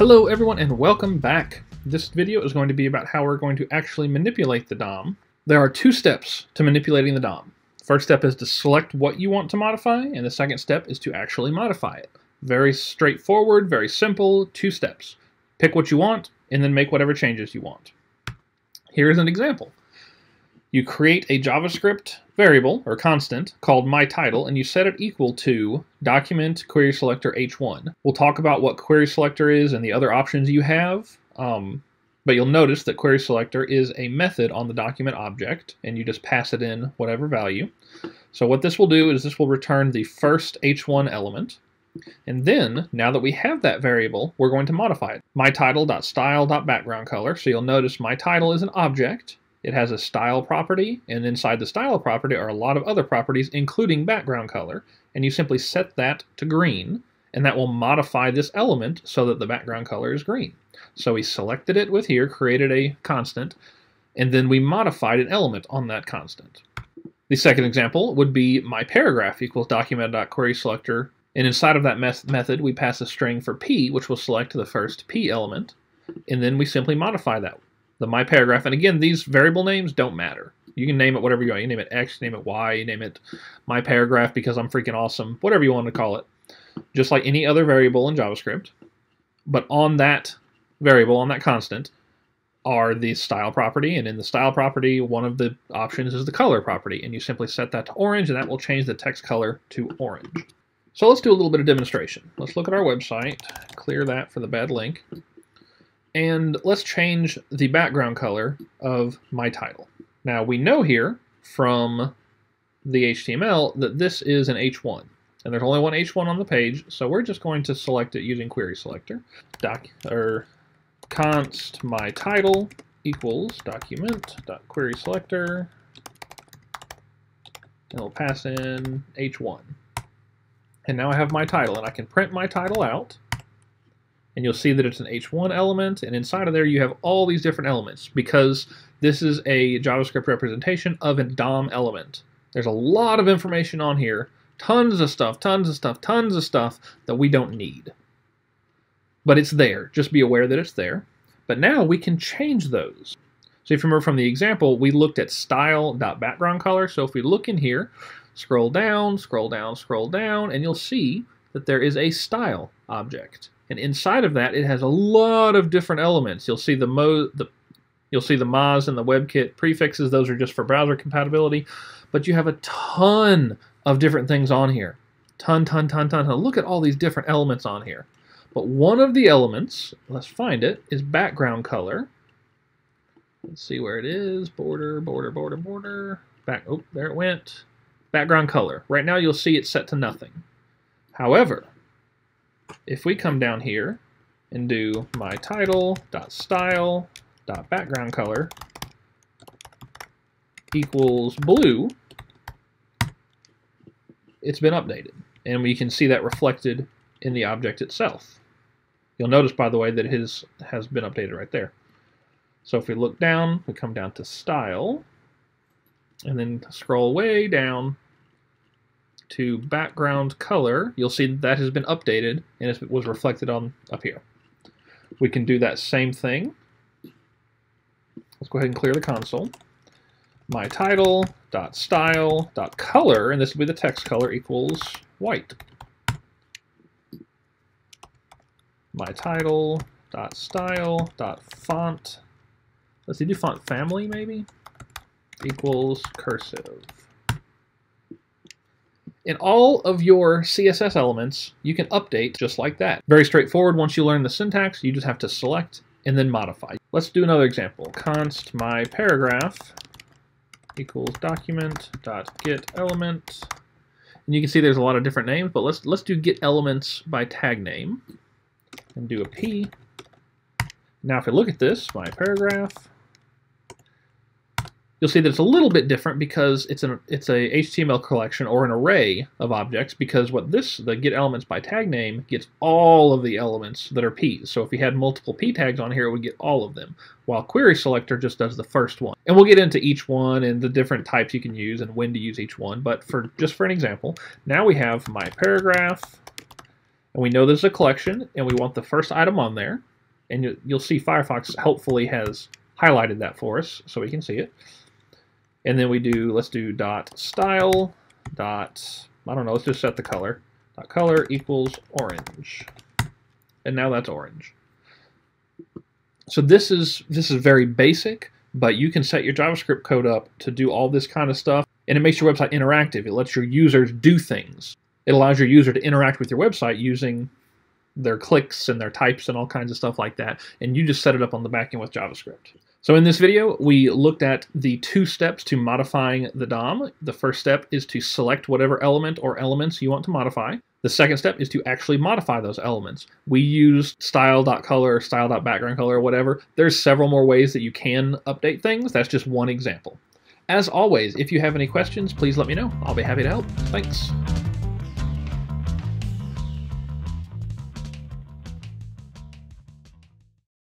Hello everyone and welcome back. This video is going to be about how we're going to actually manipulate the DOM. There are two steps to manipulating the DOM. First step is to select what you want to modify, and the second step is to actually modify it. Very straightforward, very simple, two steps. Pick what you want, and then make whatever changes you want. Here's an example. You create a JavaScript variable, or constant, called myTitle, and you set it equal to document query selector h1. We'll talk about what query selector is and the other options you have, um, but you'll notice that query selector is a method on the document object, and you just pass it in whatever value. So what this will do is this will return the first h1 element, and then, now that we have that variable, we're going to modify it. MyTitle.style.background color. So you'll notice my title is an object. It has a style property, and inside the style property are a lot of other properties, including background color. And you simply set that to green, and that will modify this element so that the background color is green. So we selected it with here, created a constant, and then we modified an element on that constant. The second example would be my paragraph equals document.querySelector and inside of that method, we pass a string for p, which will select the first p element, and then we simply modify that, the my paragraph. And again, these variable names don't matter. You can name it whatever you want. You name it X, name it Y, you name it my paragraph because I'm freaking awesome, whatever you want to call it. Just like any other variable in JavaScript. But on that variable, on that constant, are the style property, and in the style property, one of the options is the color property, and you simply set that to orange, and that will change the text color to orange. So let's do a little bit of demonstration. Let's look at our website, clear that for the bad link, and let's change the background color of my title. Now we know here from the HTML that this is an H1, and there's only one H1 on the page, so we're just going to select it using query selector. Doc or const my title equals document dot query selector, and we'll pass in H1. And now I have my title, and I can print my title out. And you'll see that it's an H1 element, and inside of there you have all these different elements because this is a JavaScript representation of a DOM element. There's a lot of information on here, tons of stuff, tons of stuff, tons of stuff that we don't need. But it's there. Just be aware that it's there. But now we can change those. So if you remember from the example, we looked at style.background color. So if we look in here, Scroll down, scroll down, scroll down, and you'll see that there is a style object. And inside of that, it has a lot of different elements. You'll see the mo the you'll see the Moz and the WebKit prefixes. Those are just for browser compatibility. But you have a ton of different things on here. Ton, ton, ton, ton, ton. Look at all these different elements on here. But one of the elements, let's find it, is background color. Let's see where it is. Border, border, border, border. Back. Oh, there it went. Background color. Right now you'll see it's set to nothing. However, if we come down here and do my title dot style dot background color equals blue, it's been updated. And we can see that reflected in the object itself. You'll notice, by the way, that his has been updated right there. So if we look down, we come down to style, and then scroll way down to background color, you'll see that has been updated and it was reflected on up here. We can do that same thing. Let's go ahead and clear the console. My title dot style dot color, and this will be the text color equals white. My title dot style dot font. Let's see, do font family maybe equals cursive. In all of your CSS elements, you can update just like that. Very straightforward. Once you learn the syntax, you just have to select and then modify. Let's do another example. Const my paragraph equals document dot get element. And you can see there's a lot of different names, but let's let's do get elements by tag name and do a p. Now if I look at this, my paragraph you'll see that it's a little bit different because it's an it's a HTML collection or an array of objects because what this the get elements by tag name gets all of the elements that are p's. So if you had multiple p tags on here, it would get all of them, while query selector just does the first one. And we'll get into each one and the different types you can use and when to use each one. But for just for an example, now we have my paragraph, and we know there's a collection, and we want the first item on there. And you, you'll see Firefox helpfully has highlighted that for us so we can see it. And then we do, let's do dot style dot, I don't know, let's just set the color. Dot color equals orange. And now that's orange. So this is this is very basic, but you can set your JavaScript code up to do all this kind of stuff, and it makes your website interactive. It lets your users do things. It allows your user to interact with your website using their clicks and their types and all kinds of stuff like that, and you just set it up on the back end with JavaScript. So in this video, we looked at the two steps to modifying the DOM. The first step is to select whatever element or elements you want to modify. The second step is to actually modify those elements. We used style.color, style.background color, or whatever. There's several more ways that you can update things. That's just one example. As always, if you have any questions, please let me know. I'll be happy to help. Thanks.